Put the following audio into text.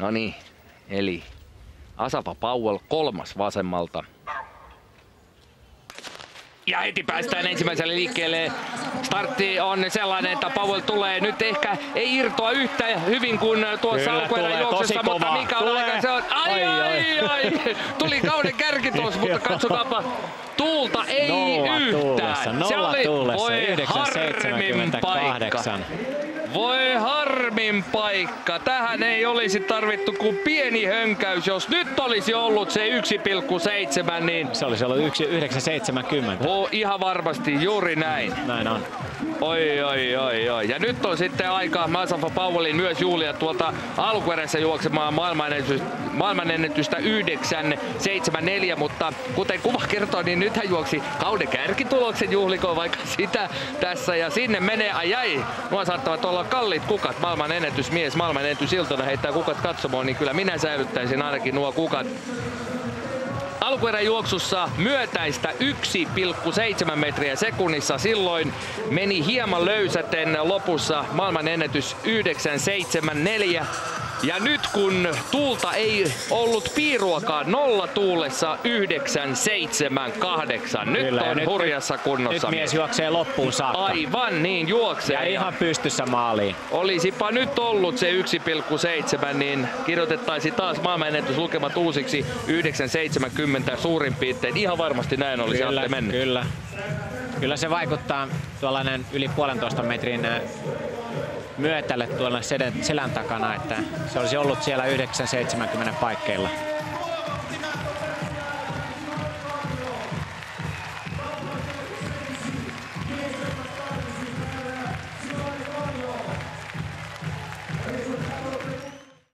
No niin, eli Asapa Powell kolmas vasemmalta. Ja heti päästään ensimmäiselle liikkeelle. Startti on sellainen, että Powell tulee nyt ehkä ei irtoa yhtä hyvin kuin tuossa alkuerän juoksussa, mutta mikä on aika se on. Ai, ai, ai, ai. Tuli kauden kärki tuossa, mutta katsotaanpa. Tuulta ei Nolla yhtään. Tuulessa, nolla se oli, tuulessa, voi 978. Voi harmin paikka. Tähän ei olisi tarvittu kuin pieni hönkäys. Jos nyt olisi ollut se 1,7, niin... Se olisi ollut 970. Oh, ihan varmasti, juuri näin. Näin on. Oi, oi, oi, oi. Ja nyt on sitten aika Masafa Powellin myös Julia tuolta alkuerässä juoksemaan maailmanennätystä 974, mutta kuten kuva kertoo, niin nyt hän juoksi kauden kärkituloksen juhlikoon vaikka sitä tässä ja sinne menee, ai ai, nuo saattavat olla kalliit kukat, maailman ennätysmies, maailman ennätysiltona heittää kukat katsomaan, niin kyllä minä säilyttäisin ainakin nuo kukat alkuerän juoksussa myötäistä 1,7 metriä sekunnissa. Silloin meni hieman löysäten lopussa maailman ennätys 974. Ja nyt kun tuulta ei ollut piiruakaan nolla tuulessa 978. Nyt Kyllä, on nyt, hurjassa kunnossa. Nyt mies juoksee loppuun saakka. Aivan niin, juoksee. Ja ihan pystyssä maaliin. Olisipa nyt ollut se 1,7, niin kirjoitettaisiin taas maailmanennätys lukemat uusiksi 970 suurin piirtein. Ihan varmasti näin olisi kyllä, mennyt. Kyllä. Kyllä se vaikuttaa tuollainen yli puolentoista metrin myötälle tuolla selän takana, että se olisi ollut siellä 970 paikkeilla.